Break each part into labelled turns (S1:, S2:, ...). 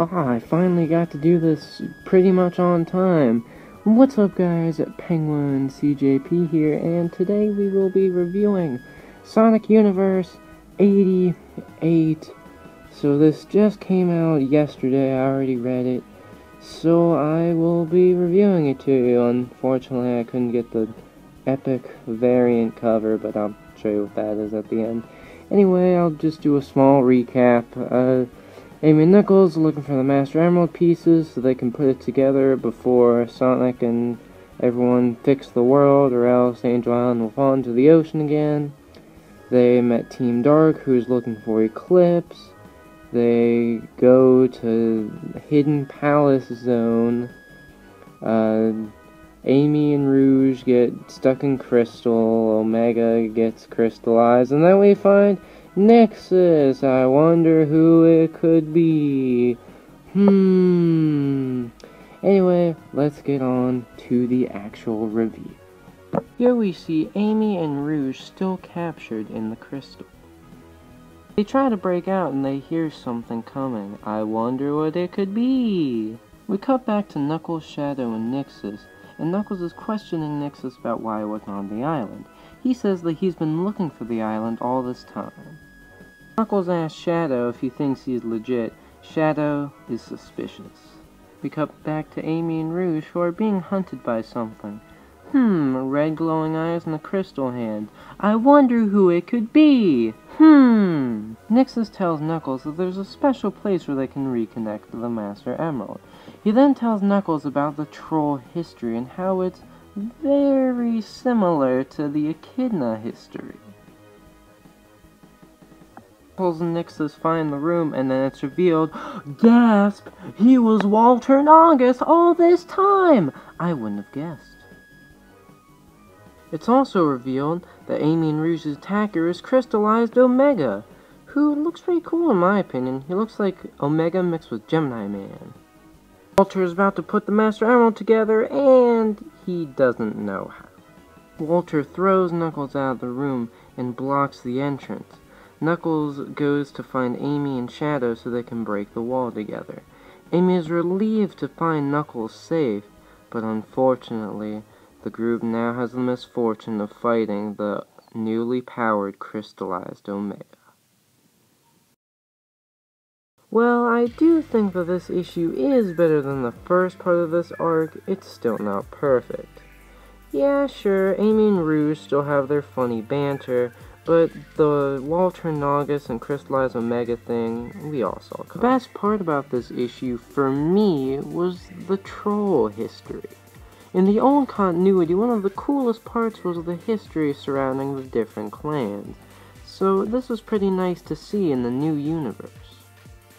S1: Ah, I finally got to do this pretty much on time. What's up guys, Penguin CJP here, and today we will be reviewing Sonic Universe 88. So this just came out yesterday, I already read it. So I will be reviewing it to you. Unfortunately, I couldn't get the epic variant cover, but I'll show you what that is at the end. Anyway, I'll just do a small recap. Uh, Amy and Knuckles looking for the Master Emerald pieces so they can put it together before Sonic and everyone fix the world or else Angel Island will fall into the ocean again. They met Team Dark who's looking for Eclipse. They go to Hidden Palace Zone. Uh, Amy and Rouge get stuck in Crystal. Omega gets crystallized. And then we find Nexus, I wonder who it could be. Hmm. Anyway, let's get on to the actual review. Here we see Amy and Rouge still captured in the crystal. They try to break out and they hear something coming. I wonder what it could be. We cut back to Knuckles, Shadow, and Nexus, and Knuckles is questioning Nexus about why he wasn't on the island. He says that he's been looking for the island all this time. Knuckles asks Shadow if he thinks he's legit. Shadow is suspicious. We cut back to Amy and Rouge who are being hunted by something. Hmm, red glowing eyes and a crystal hand. I wonder who it could be. Hmm. Nexus tells Knuckles that there's a special place where they can reconnect to the Master Emerald. He then tells Knuckles about the troll history and how it's very similar to the Echidna history. And Nexus find the room, and then it's revealed, gasp, he was Walter Naugus all this time! I wouldn't have guessed. It's also revealed that Amy and Rouge's attacker is Crystallized Omega, who looks pretty cool in my opinion. He looks like Omega mixed with Gemini Man. Walter is about to put the Master Emerald together, and he doesn't know how. Walter throws Knuckles out of the room and blocks the entrance. Knuckles goes to find Amy and Shadow so they can break the wall together. Amy is relieved to find Knuckles safe, but unfortunately, the group now has the misfortune of fighting the newly powered crystallized Omega. Well, I do think that this issue is better than the first part of this arc, it's still not perfect. Yeah, sure, Amy and Rouge still have their funny banter, but the Walter Naugus and Crystallized Omega thing, we all saw. The best part about this issue, for me, was the troll history. In the old continuity, one of the coolest parts was the history surrounding the different clans. So this was pretty nice to see in the new universe.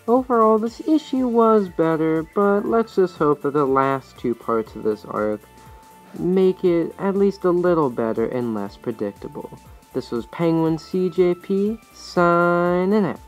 S1: Overall, this issue was better, but let's just hope that the last two parts of this arc make it at least a little better and less predictable. This was Penguin CJP signing out.